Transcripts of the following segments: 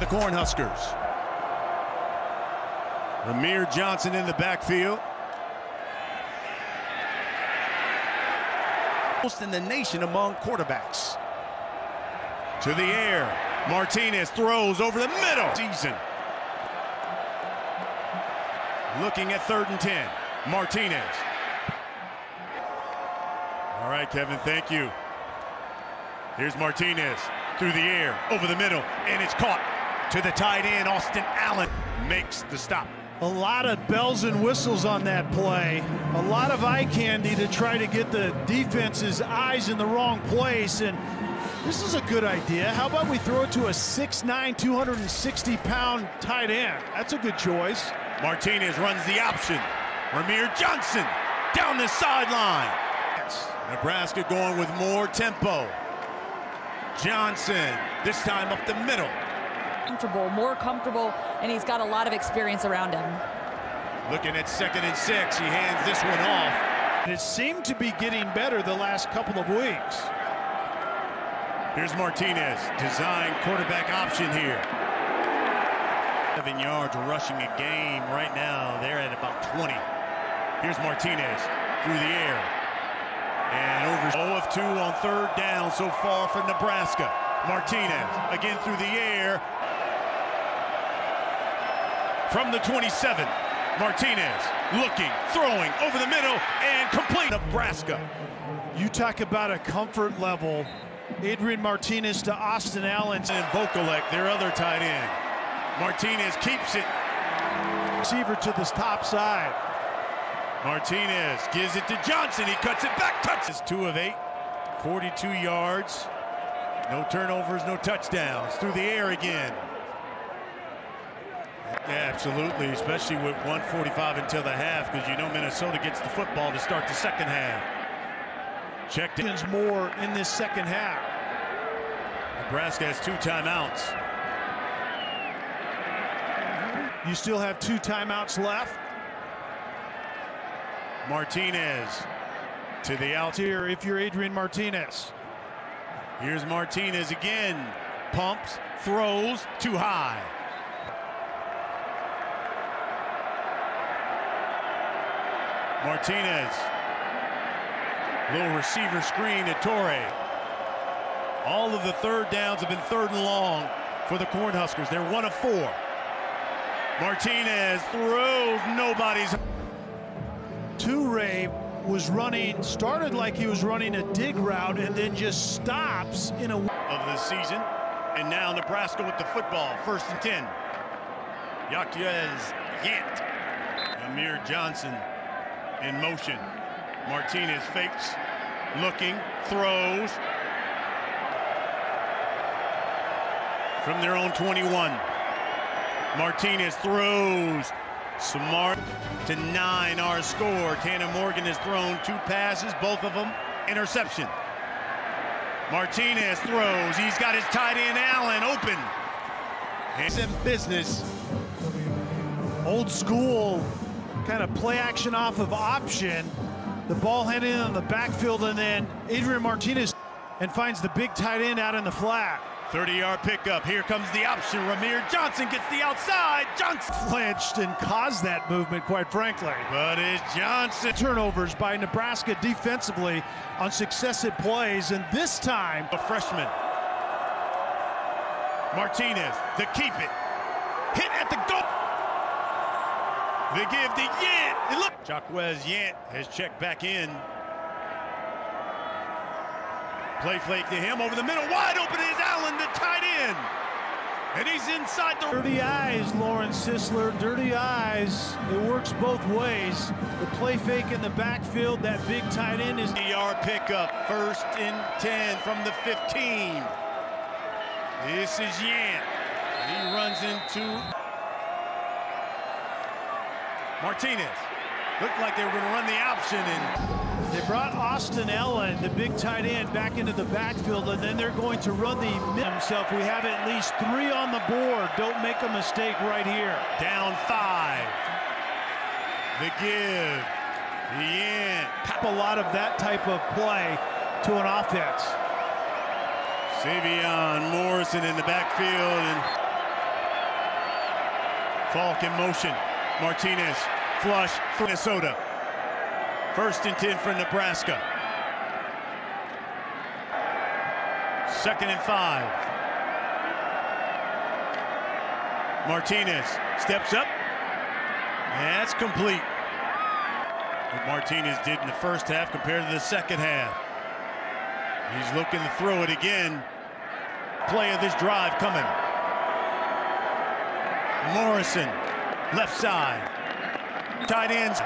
Cornhuskers. Rahmir Johnson in the backfield. Most in the nation among quarterbacks. To the air. Martinez throws over the middle. Season. Looking at third and 10. Martinez. All right, Kevin, thank you. Here's Martinez through the air, over the middle, and it's caught to the tight end. Austin Allen makes the stop. A lot of bells and whistles on that play. A lot of eye candy to try to get the defense's eyes in the wrong place. And this is a good idea. How about we throw it to a 6'9", 260-pound tight end? That's a good choice. Martinez runs the option. Rahmir Johnson down the sideline. Nebraska going with more tempo. Johnson, this time up the middle. Comfortable, more comfortable, and he's got a lot of experience around him. Looking at second and six, he hands this one off. It seemed to be getting better the last couple of weeks. Here's Martinez, design quarterback option here. Seven yards rushing a game right now. They're at about 20. Here's Martinez through the air. And over 0 of 2 on third down so far for Nebraska. Martinez again through the air. From the 27, Martinez looking, throwing over the middle and complete. Nebraska. You talk about a comfort level. Adrian Martinez to Austin Allen. And Vokolek, their other tight end. Martinez keeps it. Receiver to this top side. Martinez gives it to Johnson. He cuts it back, touches two of eight, 42 yards. No turnovers, no touchdowns. Through the air again. Yeah, absolutely, especially with 145 until the half, because you know Minnesota gets the football to start the second half. Checked in more in this second half. Nebraska has two timeouts. You still have two timeouts left. Martinez to the out here if you're Adrian Martinez. Here's Martinez again. Pumps, throws, too high. Martinez. Little receiver screen to Toure. All of the third downs have been third and long for the Cornhuskers. They're one of four. Martinez throws, nobody's. Toure was running, started like he was running a dig route and then just stops in a... Of the season. And now Nebraska with the football, first and 10. Jaquez Yant. Amir Johnson in motion. Martinez fakes, looking, throws. From their own 21. Martinez throws. Smart to nine, our score. Tanner Morgan has thrown two passes, both of them interception. Martinez throws. He's got his tight end Allen open. He's in business. Old school kind of play action off of option. The ball heading in on the backfield, and then Adrian Martinez and finds the big tight end out in the flat. 30-yard pickup. Here comes the option. Rahmir Johnson gets the outside. Johnson flinched and caused that movement, quite frankly. But it's Johnson. Turnovers by Nebraska defensively on successive plays, and this time a freshman. Martinez, the keep it. Hit at the goal. They give to Yant. Look, Jaquez Yant has checked back in. Play flake to him over the middle. Wide open is Allen, the tight end. And he's inside the... Dirty eyes, Loren Sisler. Dirty eyes. It works both ways. The play fake in the backfield. That big tight end is... the yard pickup. First and 10 from the 15. This is Yant. He runs into... Martinez. Looked like they were going to run the option and they brought Austin Allen, the big tight end, back into the backfield, and then they're going to run the himself. We have at least three on the board. Don't make a mistake right here. Down five. The give. The end. A lot of that type of play to an offense. Sevion Morrison in the backfield and Falk in motion. Martinez flush for Minnesota. First and 10 for Nebraska. Second and five. Martinez steps up. That's complete. What Martinez did in the first half compared to the second half. He's looking to throw it again. Play of this drive coming. Morrison, left side. Tight ends.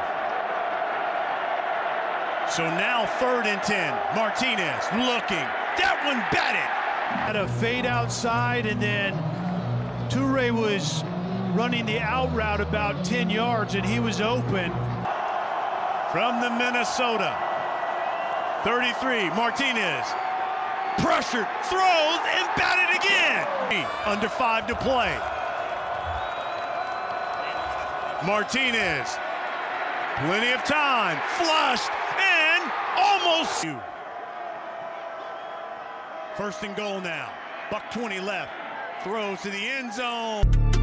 So now third and 10. Martinez looking. That one batted. Had a fade outside, and then Toure was running the out route about 10 yards, and he was open. From the Minnesota. 33, Martinez. Pressured, throws, and batted again. Under five to play. Martinez. Plenty of time. Flushed and almost. First and goal now. Buck 20 left. Throws to the end zone.